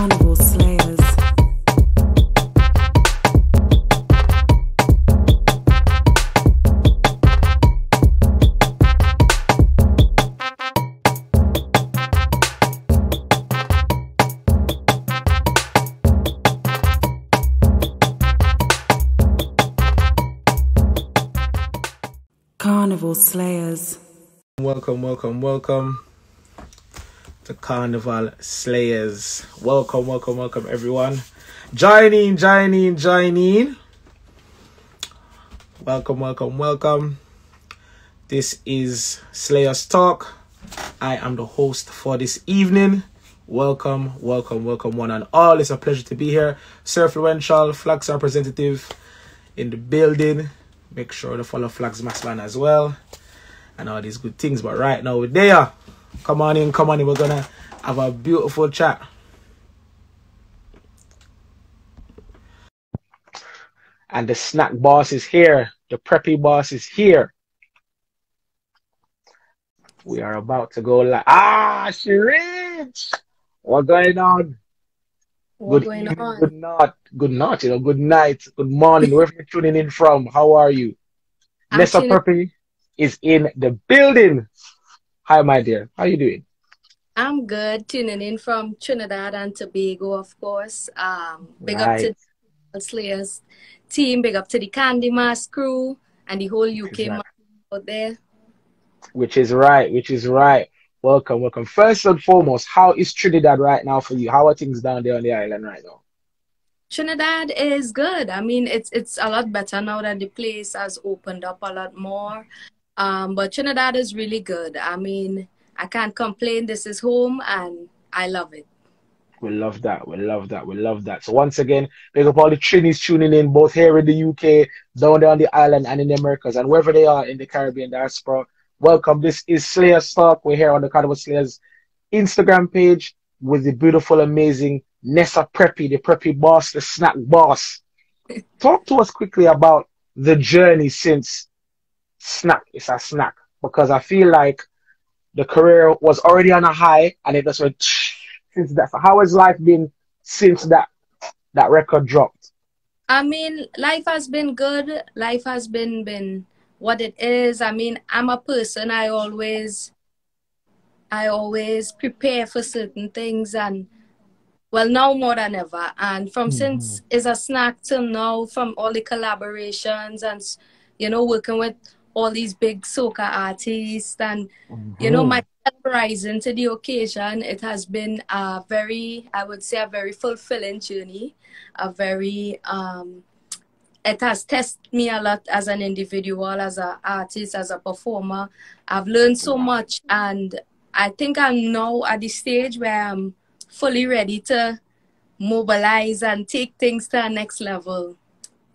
Carnival Slayers. Carnival Slayers. Welcome, welcome, welcome to Carnival Slayers. Welcome, welcome, welcome, everyone. Join in, join in, join in. Welcome, welcome, welcome. This is Slayers Talk. I am the host for this evening. Welcome, welcome, welcome, one and all. It's a pleasure to be here. Sir Influential, Flags representative in the building. Make sure to follow Flags Masman as well and all these good things. But right now we're there. Come on in, come on in. We're gonna have a beautiful chat. And the snack boss is here. The preppy boss is here. We are about to go live. Ah, she rich. What's going on? What good going evening, on? good night, good night, you know, good night, good morning, wherever you're tuning in from. How are you? Nessa Preppy is in the building. Hi, my dear. How are you doing? I'm good. Tuning in from Trinidad and Tobago, of course. Um, big up to Right. the Slayers team. Big up to the Candy Mas crew and the whole UK right. market out there. Which is right, which is right. Welcome, welcome. First and foremost, how is Trinidad right now for you? How are things down there on the island right now? Trinidad is good. I mean, it's it's a lot better now that the place has opened up a lot more. Um, but Trinidad is really good. I mean, I can't complain. This is home, and I love it. We love that. We love that. We love that. So once again, big up all the Trinis tuning in, both here in the UK, down there on the island, and in the Americas, and wherever they are in the Caribbean diaspora. Welcome. This is Slayer Talk. We're here on the Carnival Slayers Instagram page with the beautiful, amazing Nessa Preppy, the Preppy boss, the snack boss. Talk to us quickly about the journey since snack It's a snack, because I feel like the career was already on a high and it just went since that. So how has life been since that that record dropped? I mean, life has been good. Life has been been what it is. I mean, I'm a person. I always, I always prepare for certain things, and well, now more than ever. And from hmm. since is a snack till now, from all the collaborations and you know working with all these big soca artists and you know my rising to the occasion it has been a very i would say a very fulfilling journey a very um it has tested me a lot as an individual as an artist as a performer. I've learned so much and i think i'm now at the stage where i'm fully ready to mobilize and take things to the next level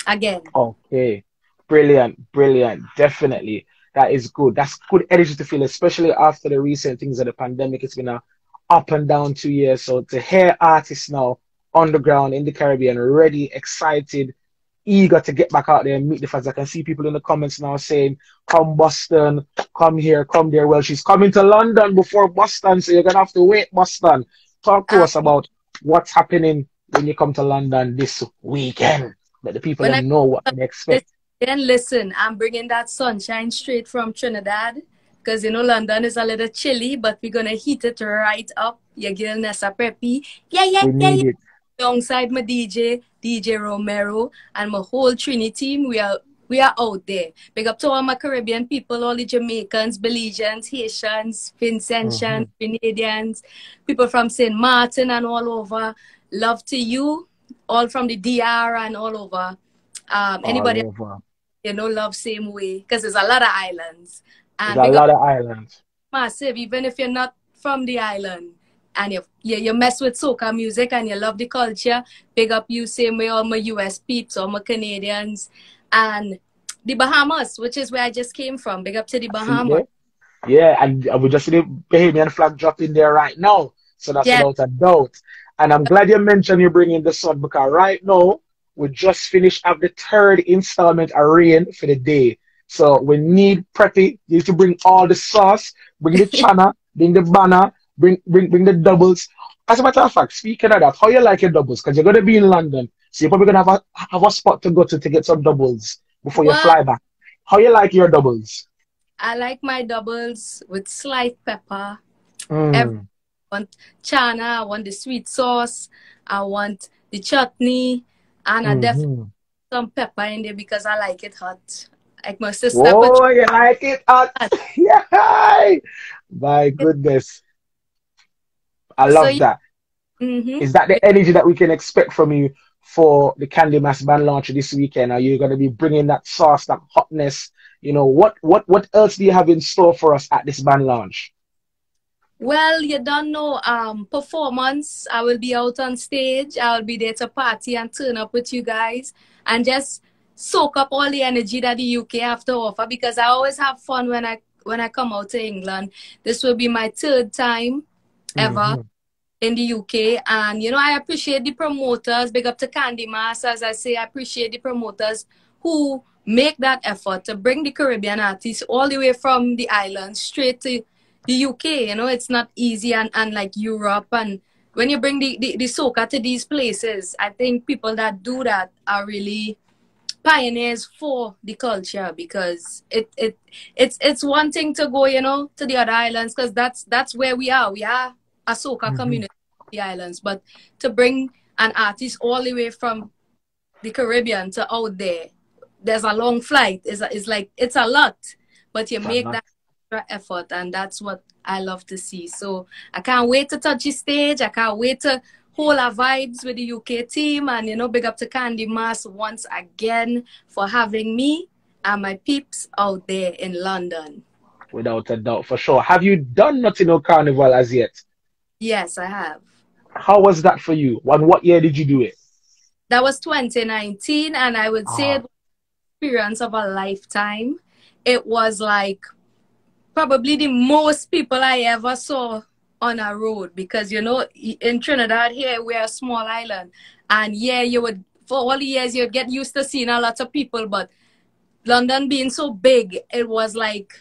again. Okay, brilliant, brilliant, definitely. That is good. That's good energy to feel, especially after the recent things of the pandemic. It's been a up and down two years. So to hear artists now on the ground in the Caribbean, ready, excited, eager to get back out there and meet the fans. I can see people in the comments now saying, "Come Boston, come here, come there." Well, she's coming to London before Boston, so you're gonna have to wait, Boston. Talk to us about what's happening when you come to London this weekend. Let the people When then I- know what to expect. Then listen, I'm bringing that sunshine straight from Trinidad because you know London is a little chilly, but we're gonna heat it right up. Your girl Nessa Preppy, yeah, yeah, yeah, yeah. Alongside my DJ, DJ Romero, and my whole Trini team, we are we are out there. Big up to all my Caribbean people, all the Jamaicans, Belizeans, Haitians, Vincentians, Grenadians, people from St. Martin and all over. Love to you, all from the DR and all over. Um, anybody All over. You know, love same way because there's a lot of islands. And There's a lot of islands. massive, even if you're not from the island and you, you, you mess with soca music and you love the culture, big up you same way all my US peeps, all my Canadians and the Bahamas, which is where I just came from. Big up to the Bahamas. Yeah, and uh, we just see the Bahamian flag drop in there right now. So that's Yeah. without a doubt. And I'm glad you mentioned you bringing the sun because right now we just finished up the third installment of Rain for the day. So we need preppy. You need to bring all the sauce, bring the chana, bring the banner, bring bring bring the doubles. As a matter of fact, speaking of that, how you like your doubles? Because you're gonna be in London, so you're probably gonna have a have a spot to go to to get some doubles before you fly back. How you like your doubles? I like my doubles with slight pepper, Mm. Every- chana. I want the sweet sauce. I want the chutney, and I definitely some pepper in there because I like it hot. Like my sister, put you like it hot? Yeah. My goodness. I love you- that. Mhm. Is that the energy that we can expect from you for the Candy Mas band launch this weekend? Are you going to be bringing that sauce, that hotness? You know, what, what, what else do you have in store for us at this band launch? Well, you don't know um performance. I will be out on stage. I'll be there to party and turn up with you guys and just soak up all the energy that the UK have to offer because I always have fun when I when I come out to England. This will be my third time ever Mhm. in the UK and you know I appreciate the promoters. Big up to Candy Mas as I say I appreciate the promoters who make that effort to bring the Caribbean artists all the way from the islands straight to the UK, you know, it's not easy and, and like Europe and when you bring the, the, the soca to these places, I think people that do that are really pioneers for the culture because it, it it's it's one thing to go, you know, to the other islands because that's that's where we are. We are a soca Mhm. community the islands. But to bring an artist all the way from the Caribbean to out there, there's a long flight. It's, a, it's like it's a lot. But you It's make that effort and that's what I love to see. So I can't wait to touch the stage. I can't wait to hold our vibes with the UK team and you know big up to Candy Mas once again for having me and my peeps out there in London. Without a doubt, for sure. Have you done Notting Hill Carnival as yet? Yes, I have. How was that for you? And what year did you do it? That was 2019 and I would say Ah. it was experience of a lifetime. It was like probably the most people I ever saw on a road because you know in Trinidad here we're a small island and yeah you would for all the years you'd get used to seeing a lot of people but London being so big it was like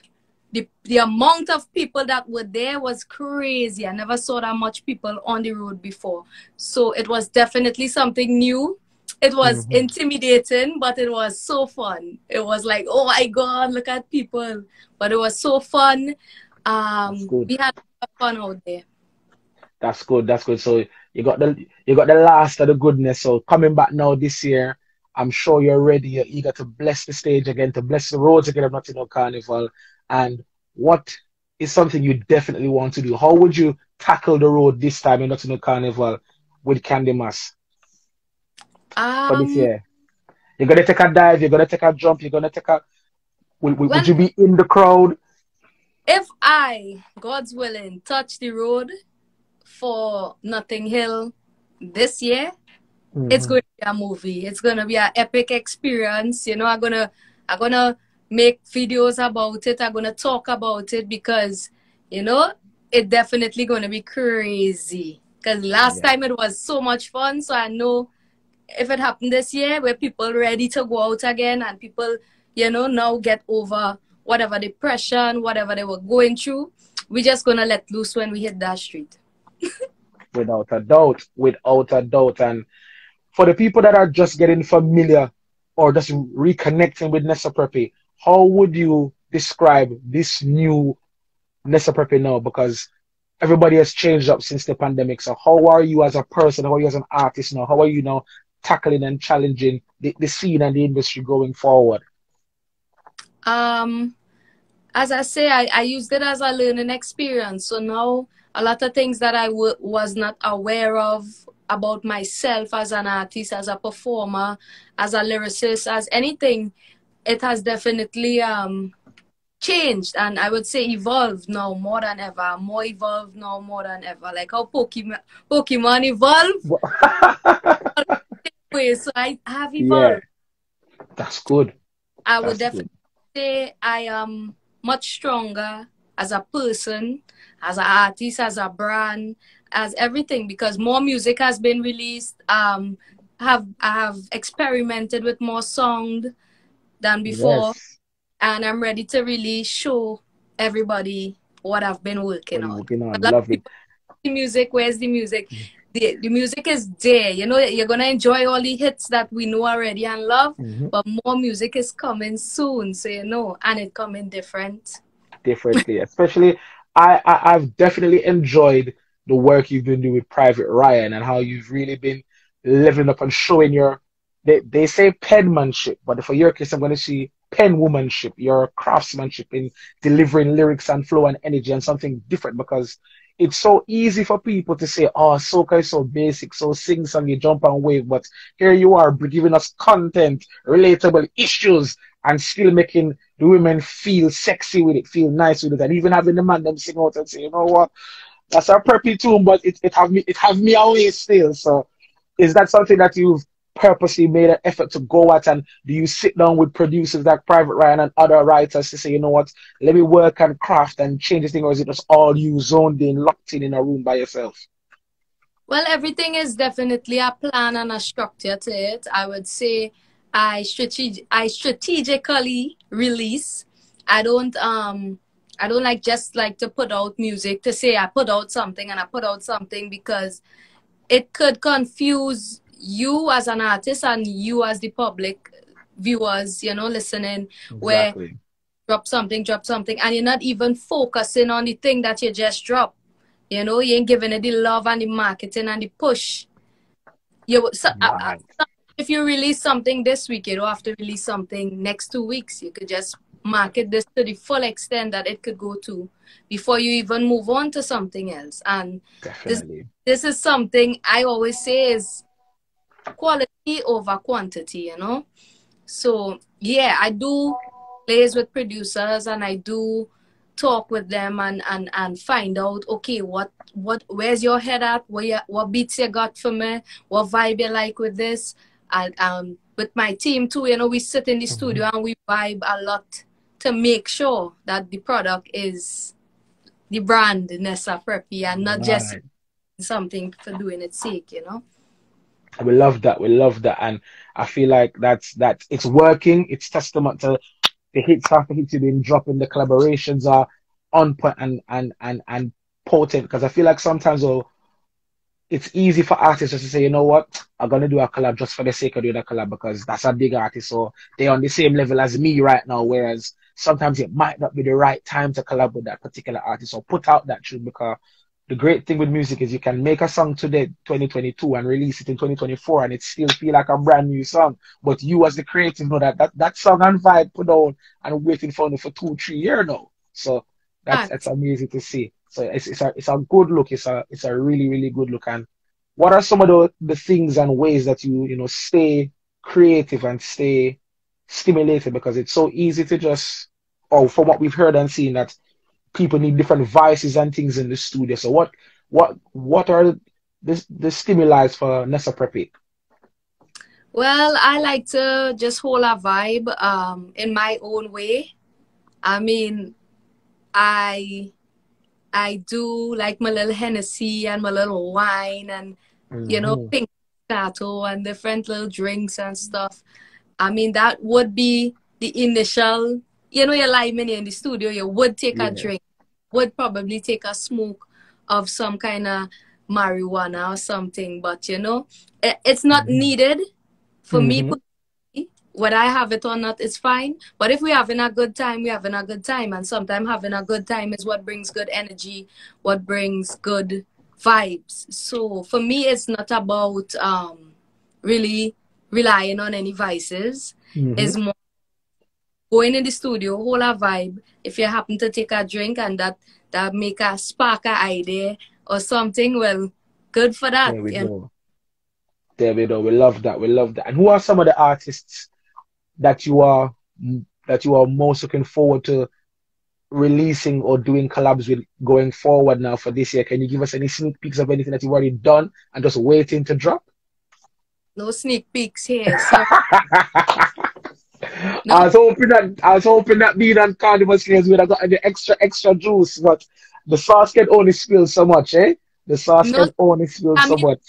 the the amount of people that were there was crazy. I never saw that much people on the road before. So it was definitely something new. It was Mhm. intimidating, but it was so fun. It was like, oh my god, look at people. But it was so fun. Um we had a lot of fun out there. That's good. That's good. So you got the you got the last of the goodness. So coming back now this year, I'm sure you're ready. You're eager to bless the stage again, to bless the roads again of Notting Hill Carnival. And what is something you definitely want to do? How would you tackle the road this time in Notting Hill Carnival with Candy Mas for this Um year? You're gonna take a dive. You're gonna take a jump. You're gonna take a. Would, would, When- would you be in the crowd? if I, God's willing, touch the road for Notting Hill this year, it's Mhm. going to be a movie. It's going to be an epic experience. You know, I'm gonna, I'm gonna make videos about it. I'm gonna talk about it because, you know, it definitely gonna be crazy. Because last Yeah. time it was so much fun, so I know if it happened this year, where people ready to go out again and people, you know, now get over whatever depression, whatever they were going through, we're just gonna let loose when we hit that street. Without a doubt, without a doubt. And for the people that are just getting familiar or just reconnecting with Nessa Preppy, how would you describe this new Nessa Preppy now? Because everybody has changed up since the pandemic. So how are you as a person? How are you as an artist now? How are you now tackling and challenging the, the scene and the industry going forward? Um, as I say, I, I used it as a learning experience. So now a lot of things that I w- was not aware of about myself as an artist, as a performer, as a lyricist, as anything, it has definitely um changed and I would say evolved now more than ever. More evolved now more than ever. Like how Pokemon Pokemon evolved. Way, so I have evolved. yeah, that's good. I would That's definitely say I am much stronger as a person, as an artist, as a brand, as everything because more music has been released. Um, have I have experimented with more sound than before, Yes. and I'm ready to really show everybody what I've been working on. working on? Love it. music? Where's the music? The, the music is there. You know, you're gonna enjoy all the hits that we know already and love, Mhm. but more music is coming soon. So you know, and it coming different. differently. Especially, I, I I've definitely enjoyed the work you've been doing with Private Ryan and how you've really been living up and showing your. They they say penmanship, but for your case, I'm going to see penwomanship, your craftsmanship in delivering lyrics and flow and energy and something different because it's so easy for people to say, oh, soca is so basic, so sing song, you jump and wave, but here you are giving us content, relatable issues, and still making the women feel sexy with it, feel nice with it, and even having the man them sing out and say, you know what, that's a preppy tune, but it, it have me it have me away still. So is that something that you've purposely made an effort to go at and do you sit down with producers like Private Ryan and other writers to say, you know what, let me work and craft and change this thing, or is it just all you zoned in, locked in in a room by yourself? Well, everything is definitely a plan and a structure to it. I would say I strateg- I strategically release. I don't um I don't like just like to put out music to say I put out something and I put out something because it could confuse you as an artist and you as the public viewers, you know, listening where drop something, drop something, and you're not even focusing on the thing that you just dropped. You know, you ain't giving it the love and the marketing and the push. You so, uh, uh, Right. if you release something this week, you don't have to release something next two weeks. You could just market this to the full extent that it could go to before you even move on to something else. And Definitely. this is something I always say is quality over quantity, you know. So yeah, I do plays with producers and I do talk with them and and and find out okay what what where's your head at? What you, what beats you got for me? What vibe you like with this? And um with my team too you know we sit in the studio and we vibe a lot to make sure that the product is the brand Nessa Preppy and not just something for doing its sake, you know. We love that. We love that, and I feel like that's that it's working. It's testament to the hits after hits you've been dropping. The collaborations are on point and and and and potent. Because I feel like sometimes oh, it's easy for artists just to say, you know what, I'm gonna do a collab just for the sake of doing a collab because that's a big artist, so they're on the same level as me right now. Whereas sometimes it might not be the right time to collab with that particular artist or put out that tune because the great thing with music is you can make a song today, 2022, and release it in 2024, and it still feel like a brand new song. But you, as the creative, know that that, that song and vibe put on and waiting for you for two, three years now. So that's Right. that's amazing to see. So it's it's a it's a good look. It's a it's a really really good look. And what are some of the the things and ways that you you know stay creative and stay stimulated? Because it's so easy to just, oh from what we've heard and seen, that people need different vices and things in the studio. So what what what are the the stimuli for Nessa Preppy? Well, I like to just hold a vibe um in my own way. I mean, I I do like my little Hennessy and my little wine and you know Mhm. pink Moscato and different little drinks and stuff. I mean, that would be the initial. You know, you're live in in the studio. You would take Yeah. a drink, would probably take a smoke of some kind of marijuana or something. But you know, it, it's not Mhm. needed for me. Mhm. personally. Whether I have it or not, it's fine. But if we're having a good time, we're having a good time. And sometimes having a good time is what brings good energy, what brings good vibes. So for me, it's not about um, really relying on any vices. Mhm. It's more going in the studio, hold a vibe. If you happen to take a drink and that that make a spark a idea or something, well, good for that. There we know. go. There we go. We love that. We love that. And who are some of the artists that you are that you are most looking forward to releasing or doing collabs with going forward now for this year? Can you give us any sneak peeks of anything that you've already done and just waiting to drop? No sneak peeks here. So I was hoping that I was hoping that being on Carnival Slayers would have got the extra extra juice, but the sauce can only spill so much, eh? The sauce No, can only spill I so mean- much.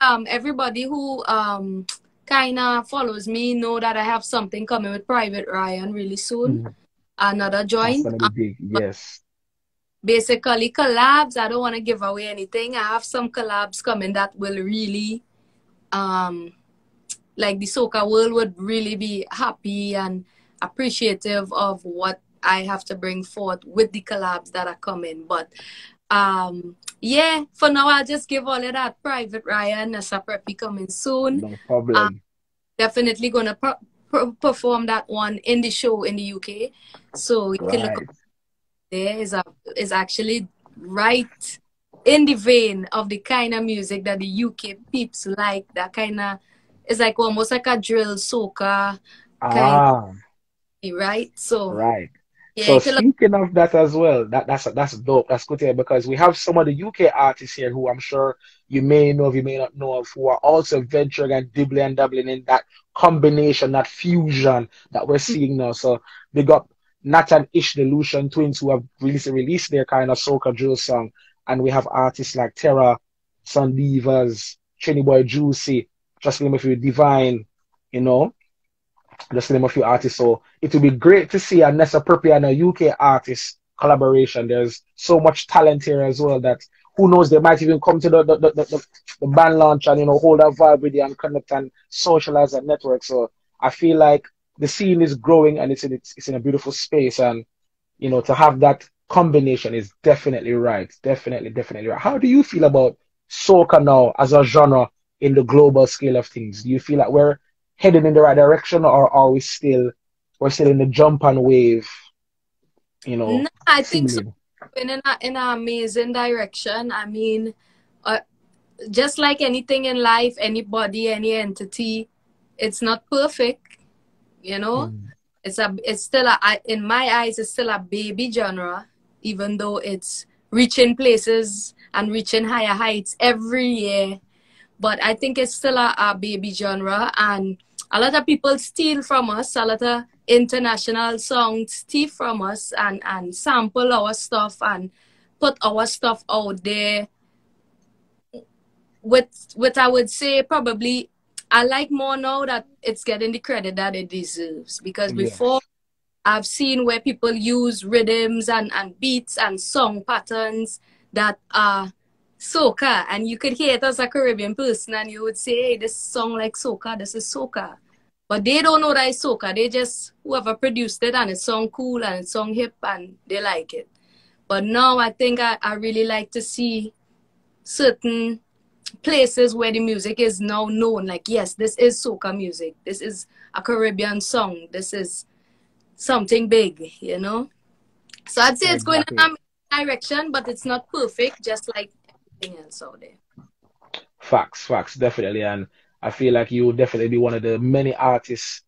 um everybody who um kind of follows me know that I have something coming with Private Ryan really soon. Mhm. Another That's joint. big. Yes. basically collabs. I don't want to give away anything. I have some collabs coming that will really, um, like the soca world would really be happy and appreciative of what I have to bring forth with the collabs that are coming. But um, yeah, for now I'll just give all of that private Ryan as a preppy coming soon. No problem. Um, definitely gonna per- per- perform that one in the show in the UK. So you can look there is a is actually right in the vein of the kind of music that the UK peeps like. That kind of it's like almost like a drill soca, Ah, right? So right. yeah, So look- speaking of that as well, that that's that's dope. That's good to hear because we have some of the UK artists here who I'm sure you may know of, you may not know of, who are also venturing and dibbling and dabbling in that combination, that fusion that we're seeing now. So big got Nat and Ish the Lucian twins who have recently released their kind of soca drill song, and we have artists like Terra, Sun Divas, Trini Boy Juicy, just name a few, Divine, you know just name a few artists. So it would be great to see a Nessa Preppy and a UK artist collaboration. There's so much talent here as well that who knows they might even come to the the, the, the, the band launch and you know hold a vibe with you and connect and socialize and network. So I feel like the scene is growing and it's in it's, it's in a beautiful space and you know to have that combination is definitely right. Definitely, definitely right. How do you feel about soca now as a genre in the global scale of things? Do you feel like we're heading in the right direction or are we still we're still in the jump and wave you know No, I think so. in an, in an amazing direction. I mean, uh, just like anything in life, anybody, any entity, it's not perfect. You know, Mm. it's a, it's still a in my eyes, it's still a baby genre, even though it's reaching places and reaching higher heights every year. But I think it's still a, a baby genre, and a lot of people steal from us. A lot of international songs steal from us and and sample our stuff and put our stuff out there. With with I would say probably I like more now that it's getting the credit that it deserves because before I've seen where people use rhythms and, and beats and song patterns that are soca and you could hear it as a Caribbean person and you would say, hey, this song like soca, this is soca. But they don't know that it's soca. They just whoever produced it and it sound cool and it sound hip and they like it. But now I think I, I really like to see certain places where the music is now known. Like, yes, this is soca music. This is a Caribbean song. This is something big, you know? So I'd say it's going in a direction, but it's not perfect, just like else out there. facts facts definitely. And i feel like you will definitely be one of the many artists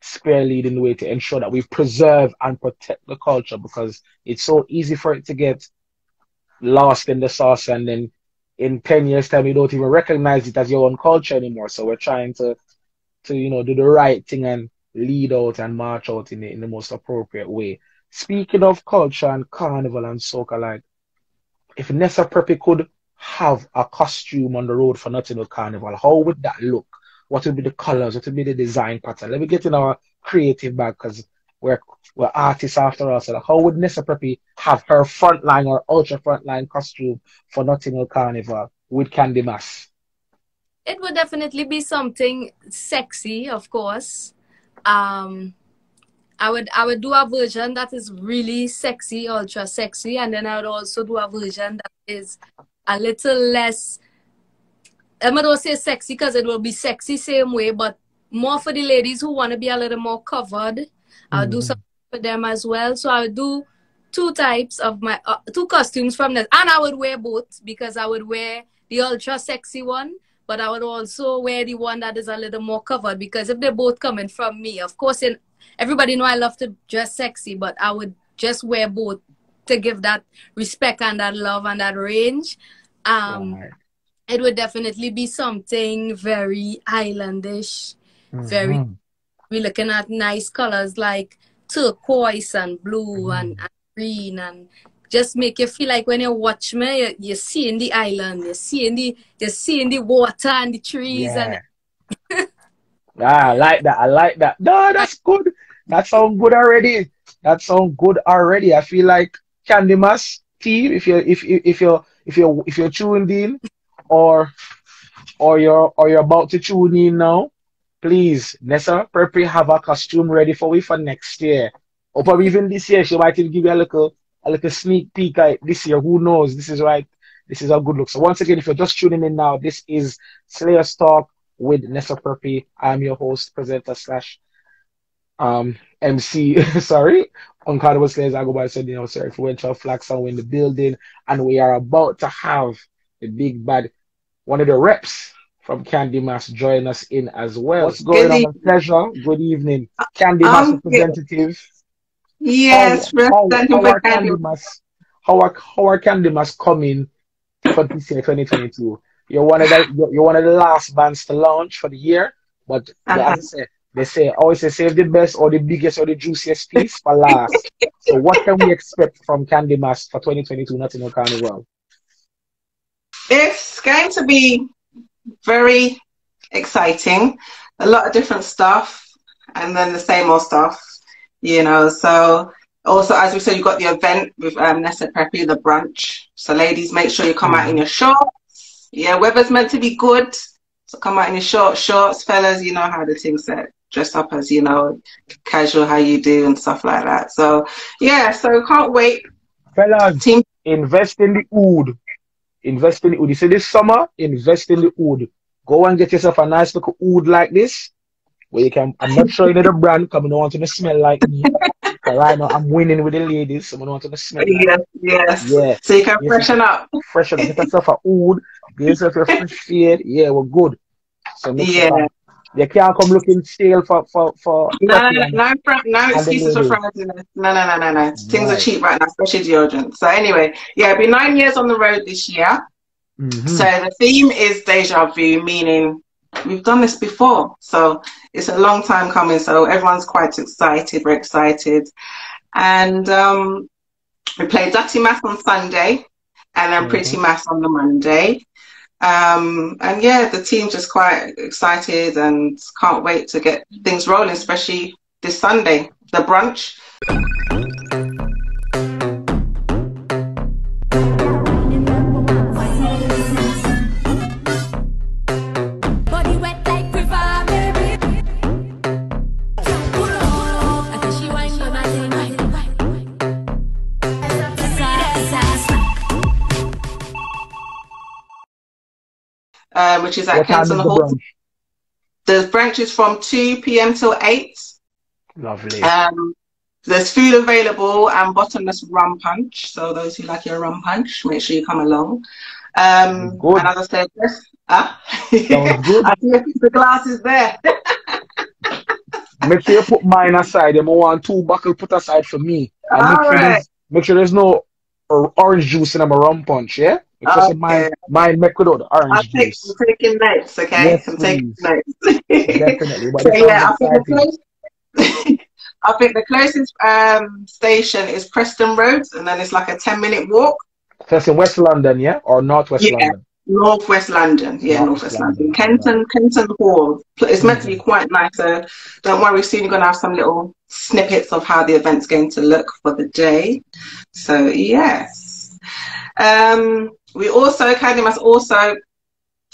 spear leading the way to ensure that we preserve and protect the culture because it's so easy for it to get lost in the sauce. And then in 10 years time you don't even recognize it as your own culture anymore. So we're trying to to you know do the right thing and lead out and march out in the, in the most appropriate way. Speaking of culture and carnival and soca like if Nessa Preppy could have a costume on the road for Notting Hill Carnival, how would that look? What would be the colors? What would be the design pattern? Let me get in our creative bag because we're we're artists after all. So how would Nessa Preppy have her frontline or ultra frontline costume for Notting Hill Carnival with Candy Mas? It would definitely be something sexy, of course. Um, I would I would do a version that is really sexy, ultra sexy, and then I would also do a version that is a little less. I'm not gonna say sexy because it will be sexy same way, but more for the ladies who want to be a little more covered. I'll do Mhm. something for them as well. So I'll do two types of my uh, two costumes from this, and I would wear both because I would wear the ultra sexy one, but I would also wear the one that is a little more covered because if they're both coming from me, of course, in everybody know I love to dress sexy, but I would just wear both to give that respect and that love and that range. Um, Right. it would definitely be something very islandish. Very, Mhm. we're looking at nice colors like turquoise and blue Mm. and, and green and just make you feel like when you watch me, you, you're seeing the island, you're seeing the, you're seeing the water and the trees and Yeah. ah, I like that. I like that. No, that's good. That sounds good already. That sounds good already. I feel like Candy Team, if you're if if you're if you're if you're tuned in, or or you're or you're about to tune in now, please, Nessa Preppy have a costume ready for we for next year, or probably even this year. She might give you a little a little sneak peek at this year. Who knows? This is right. This is a good look. So once again, if you're just tuning in now, this is Slayers Talk with Nessa Preppy. I'm your host, presenter slash um MC. sorry, on Uncountable Slayers. I go by saying, you know, sir, influential flags are in the building, and we are about to have the big bad one of the reps from Candy Mas join us in as well. What's going Good on? Pleasure. Good evening, Candy I'm Mass good. representative. Yes, how, how, how are Candy. Mass? How are how are Candy Mas coming for this year, 2022? You're one of the you're, one of the last bands to launch for the year, but Uh-huh. as I say, they say always say save the best or the biggest or the juiciest piece for last. so what can we expect from Candy Mas for 2022 Notting Hill Carnival? It's going to be very exciting. A lot of different stuff, and then the same old stuff, you know. So, also, as we said, you've got the event with um, Nessa Preppy, the brunch. So, ladies, make sure you come out in your shorts. Yeah, weather's meant to be good. So, come out in your short shorts, fellas. You know how the thing said. Dress up as, you know, casual, how you do, and stuff like that. So, yeah, so can't wait. Fellas, Team invest in the oud. Invest in the oud. You see this summer, invest in the oud. Go and get yourself a nice little oud like this. Where you can I'm not sure you the brand because I don't want to smell like me. right now I'm winning with the ladies, so I don't want to smell like Yes, yes. Yeah. So you can Yes. freshen up. freshen up. Get yourself a oud, get yourself your fresh fade. Yeah, we're good. So make Yeah. sure you can't come looking stale for for for No, no, no, no, fr- no And the excuses for. Fridays. No, no, no, no, no. Things are cheap right now, especially deodorant. So anyway, yeah, it'll be nine years on the road this year. Mhm. So the theme is deja vu, meaning we've done this before. So it's a long time coming. So everyone's quite excited. We're excited. And um, we play Dirty Mas on Sunday and then Pretty Mhm. Mass on the Monday. Um, and yeah, the team's just quite excited and can't wait to get things rolling, especially this Sunday, the brunch. Which is at What time is Kenton the Hall. brunch? The brunch is from 2 p.m. till 8. Lovely. Um, there's food available and bottomless rum punch. So those who like your rum punch, make sure you come along. Um, Good. and as I said, yes, ah, Sounds good. I see a piece of glasses there. Make sure you put mine aside. You want two buckle put aside for me. And make, sure Alright. there's, make sure there's no orange juice in my rum punch, yeah? Sure Okay. mine, mine make without the orange take, juice. I'm taking notes, okay? Yes, I'm taking notes. Definitely. But so yeah, I think the exciting. close, I think the closest um, station is Preston Road, and then it's like a ten minute walk. So it's in West London, yeah? Or Northwest Yeah. London? Northwest London, yeah, Northwest Northwest London. London, Kenton, Kenton Hall. It's meant to be quite nice. So don't worry, soon you're gonna have some little snippets of how the event's going to look for the day. So yes. Um, we also Candy Mas also,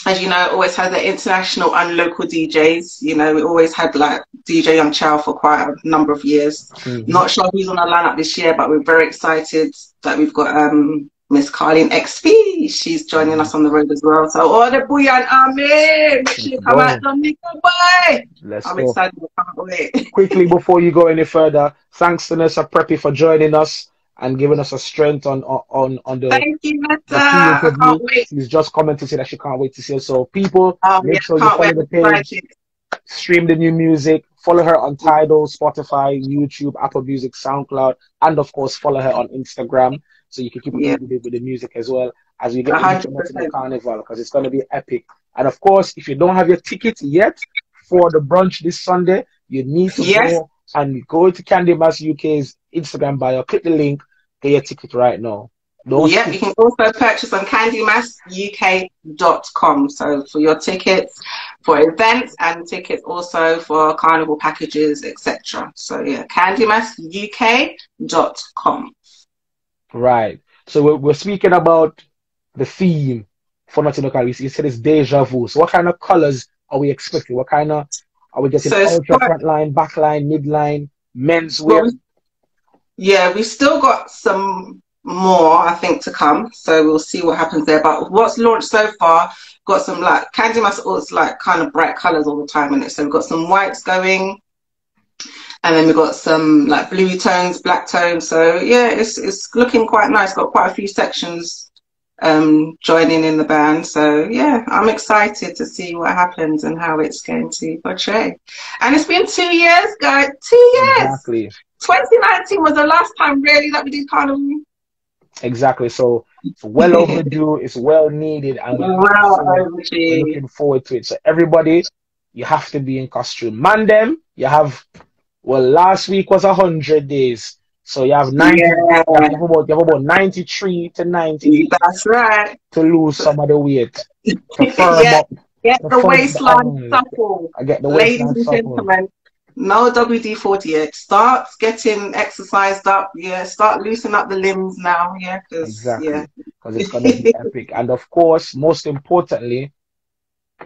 as you know, always had the international and local DJs. You know, we always had like DJ Young Chow for quite a number of years. Mhm. Not sure who's on the lineup this year, but we're very excited that we've got um Miss Carlene XP. She's joining us on the road as well. So all the Buyan Army, make sure you come out Dominica boy. Let's I'm go. excited. I can't wait. Quickly before you go any further, thanks to Nessa Preppy for joining us and giving us a strength on on on the, Thank you, Meta. can't wait. She's just coming to say that she can't wait to see us. So people, Oh, make yeah, sure you follow the page, stream the new music, follow her on Tidal, Spotify, YouTube, Apple Music, SoundCloud, and of course follow her on Instagram so you can keep up Yeah. to with the music as well as we get into the carnival because it's going to be epic. And of course, if you don't have your ticket yet for the brunch this Sunday, you need to Yes. go and go to Candy Mas UK's Instagram bio, click the link, get your ticket right now. Don't Yep, you can also purchase on candymasuk.com. So for your tickets for events and tickets also for carnival packages, etc. So yeah, candymasuk.com. Right. So we're, we're speaking about the theme for Nothing Local. You said it's deja vu. So what kind of colors are we expecting? What kind of are we getting So ultra front line, back line, midline, men's Well, wear? Yeah, we've still got some more, I think, to come. So we'll see what happens there. But what's launched so far, got some like Candy always like kind of bright colours all the time in it. So we've got some whites going, and then we've got some like bluey tones, black tones. So yeah, it's it's looking quite nice. Got quite a few sections um joining in the band. So yeah, I'm excited to see what happens and how it's going to portray. And it's been two years, guys. Two years. Exactly. 2019 was the last time really that we did carnival. Exactly. So it's well overdue. It's well needed, and we're looking forward- we're looking forward to it. So everybody, you have to be in costume. Man, them you have. Well, last week was a hundred days, so you have ninety. Yeah, You have about you have about ninety three to ninety that's right. to lose some of the weight to firm Yeah. up. Get The waistline supple. I get the Ladies waistline and supple. gentlemen, no WD 48. Start getting exercised up. Yeah, start loosening up the limbs now. Yeah, 'cause, Exactly. yeah. it's going to be epic. And of course, most importantly,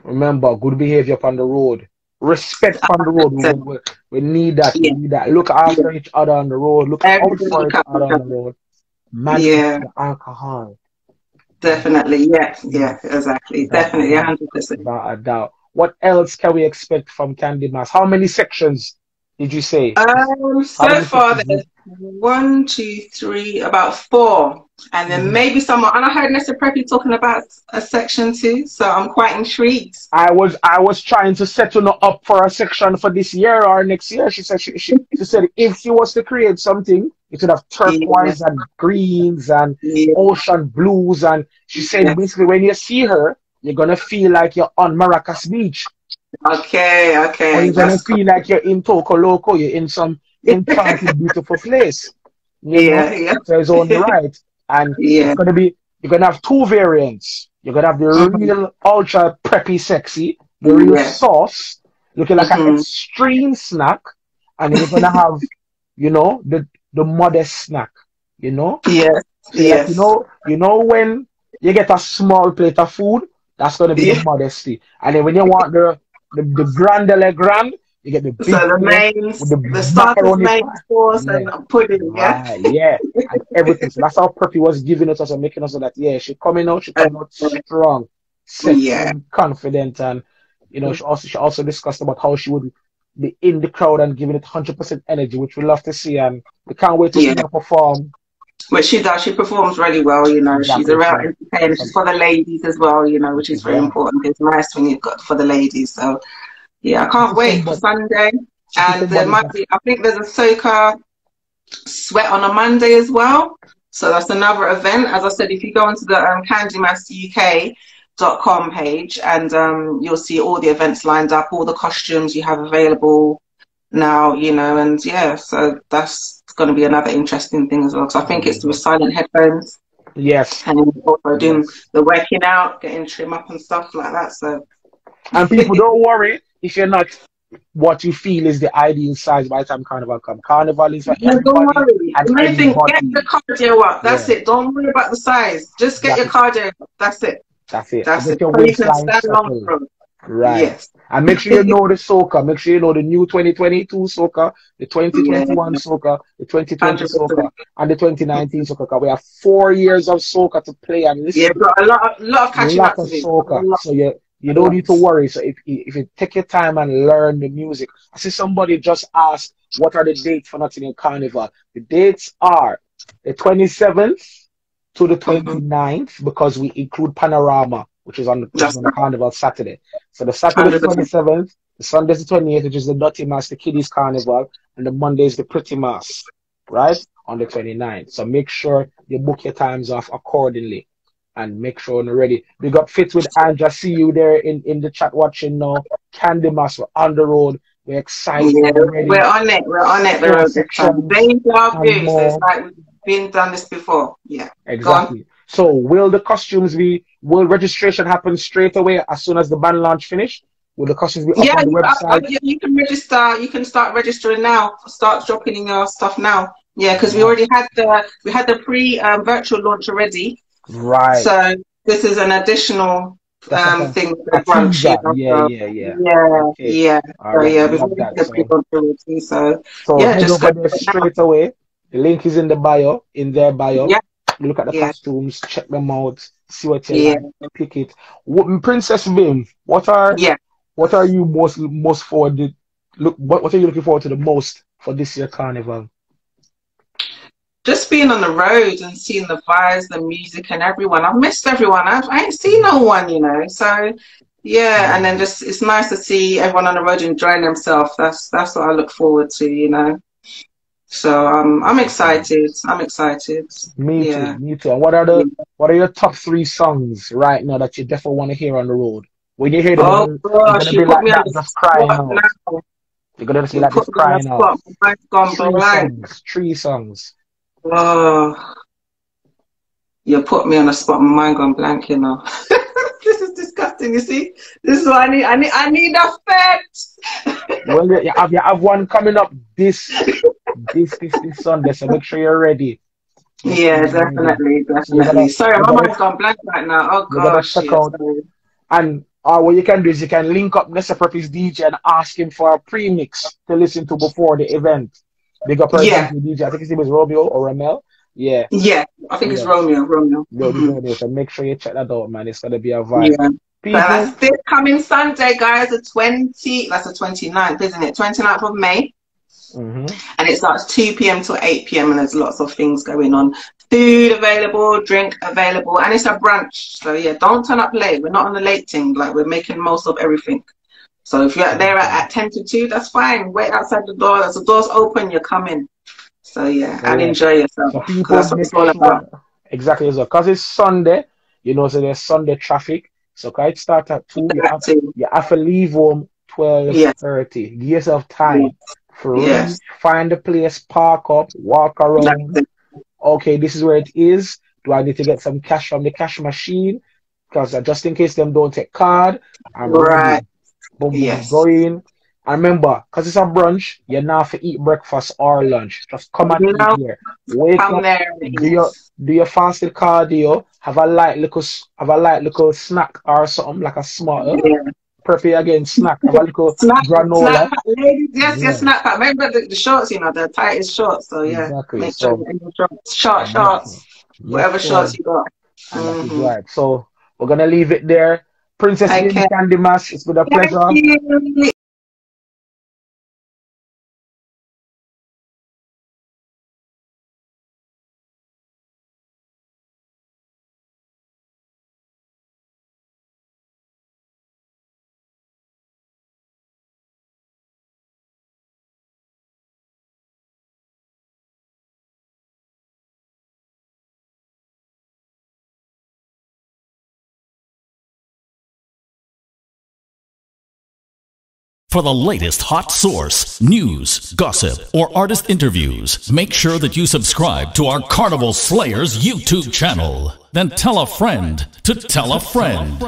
remember good behavior on the road, respect on the road. We, we, we need that. Yeah. We need that. Look after each other on the road. Look out for each other on the road. Manage Yeah. alcohol, Definitely. Yeah, yeah, exactly. Definitely. 100%. without a doubt. What else can we expect from Candy Mas? How many sections did you say? Um, so far there's one, two, three, about four, and then Mhm. maybe someone. And I heard Nessa Preppy talking about a section two, so I'm quite intrigued. I was I was trying to set her up for a section for this year or next year. She said she, she, she said if she was to create something, it would have turquoise and greens and Yeah, ocean blues and she said Yes. basically when you see her, you're gonna feel like you're on Maracas Beach. okay, Or okay. you're gonna That's feel like you're in Toco Loco, you're in some enchanted, beautiful place. You Yeah, know? yeah. So it's on the right. And Yeah. it's gonna be you're gonna have two variants. You're gonna have the Mhm. real ultra preppy sexy, the real Yeah. sauce, looking like an Mhm. extreme snack, and you're gonna have, you know, the the modest snack, you know? Yes, So, like, you know, you know when you get a small plate of food, that's gonna be Yeah. the modesty. And then when you want the the, the grand de la grand, you get the big So the mains, with the the starters, main course, Yeah. and pudding. Yeah. Right, yeah, and everything. So that's how Preppy was giving it us and making us so that yeah, she coming out, she coming out strong, sexy, Yeah. and confident, and you know, she also she also discussed about how she would be in the crowd and giving it hundred percent energy, which we love to see, and we can't wait to see her perform. Which she does. She performs really well. You know, she's around entertaining. She's for the ladies as well. You know, which is very Yeah. important. It's nice when you've got for the ladies. So yeah, I can't wait for Sunday. And there might be. I think there's a soca sweat on a Monday as well. So that's another event. As I said, if you go onto the um, candymasuk.com page and um, you'll see all the events lined up, all the costumes you have available now, you know, and yeah, so that's going to be another interesting thing as well. Because I think it's with silent headphones Yes, and also doing the working out, getting trim up and stuff like that. So and people don't worry if you're not what you feel is the ideal size by the time Carnival come. Carnival is for Yeah, don't worry. and The main thing, get everybody. the cardio up. That's Yeah. it. Don't worry about the size. Just get your cardio up. That's it. That's it. That's it. your So you can stand long settled. Right. Yes. And make sure you know the soca. Make sure you know the new 2022 soca, the 2021 soca, the 2020 100%. soca, and the 2019 soca. 'cause We have four years of soca to play and listen. Yeah, got a lot, of, lot of catching up lot to of. A lot. So you you don't need to worry. So if if you take your time and learn the music, I see somebody just asked, what are the dates for Notting Hill Carnival? The dates are the 27th to the Mm-hmm. 29th because we include Panorama, which is on the, which is That's on the Carnival Saturday. So the Saturday the 27th, the Sunday is the 28th, which is the Dirty Mas, the Kiddies Carnival, and the Monday is the Pretty Mas, right? On the 29th. So make sure you book your times off accordingly and make sure you're ready. We got fit with Anja. See you there in, in the chat watching now. Candy Mas, we're on the road. We're excited. Yeah, we're we're on it. We're on it. We're on it. sections Deja and vu. So more. it's like we've been done this before. Yeah. Exactly. So will the costumes be, will registration happen straight away as soon as the band launch finish? Will the costumes be up Yeah, on the you, uh, uh, website? you- you can register. You can start registering now. Start dropping in your stuff now. Yeah, because we already had the we had the pre um, virtual launch already. Right. So this is an additional um like thing a brunch. Yeah, yeah, yeah. yeah, Okay. yeah. All So yeah, we've already that. So- so So Yeah, head just over go- there straight away. The link is in the bio, in their bio. Yeah. Look at the Yeah. costumes, check them out, see what you Yeah. like, pick it. What, Princess Vim, what are yeah. what are you most most forward look what, what are you looking forward to the most for this year carnival? Just being on the road and seeing the vibes, the music, and everyone. I've missed everyone. I've, I ain't seen no one, you know. So yeah, and then just it's nice to see everyone on the road enjoying themselves. That's that's what I look forward to, you know. So um, I'm excited. I'm excited. Me Yeah. too, me too. And what are the what are your top three songs right now that you definitely want to hear on the road? When you hear them, Oh you're gosh, gonna you be put like me on that, the just crying spot out. now. You're gonna be You like just crying out. Gone Three blank. songs, three songs. Oh, you put me on the spot. My mind gone blank. You know, this is disgusting. You see, this is what I need. I need. I need a fet. Well, you, you have you have one coming up this this this this Sunday, so make sure you're ready. Yeah, definitely, definitely. Sorry, my mind's gone blank right now. Oh gosh, check out- And uh, what you can do is you can link up Nessa Preppy's DJ and ask him for a premix to listen to before the event. Big up Yeah. yeah. DJ. I think his name is Romeo or Ramel. Yeah. Yeah, I think it's Romeo. Romeo. Yo, Mhm. mm So make sure you check that out, man. It's gonna be a vibe. Yeah. People, But that's this coming Sunday, guys. The 20, that's the 29th, isn't it? 29th of May. Mhm. and it starts 2 p.m. till 8 p.m. and there's lots of things going on food available drink available and it's a brunch so yeah don't turn up late we're not on the late thing like we're making most of everything so if you're there at, at 10 to 2 that's fine wait outside the door as the door's open you're coming. so yeah and Yeah. enjoy yourself So that's what it's all about sure exactly so because it's Sunday, you know, so there's Sunday traffic. So can it start at two? You have, Exactly. you have to leave home twelve Yes. thirty. Give yourself time for Yes. find a place, park up, walk around. Okay, this is where it is. Do I need to get some cash from the cash machine? Because uh, just in case them don't take card, I'm. Right. Boom, boom, Yes. go in. And remember, because it's a brunch, you're not for eat breakfast or lunch. Just come and You know, here. Wake come up, there do your eat. do your fasted cardio, have a light little have a light little snack or something like a small yeah. Prepare again snack, have a little Snack, granola. snack, ladies, yes, Yeah. yes, snack. pack. Remember the, the shorts, you know, the tightest shorts. So yeah, Exactly. make So sure you're in your shorts, short shorts, whatever Yes, shorts you got. And that is Mhm. right. So we're gonna leave it there. Princess. Candy Mas, it's been a pleasure. For the latest hot soca, news, gossip, or artist interviews, make sure that you subscribe to our Carnival Slayers YouTube channel. Then tell a friend to tell a friend.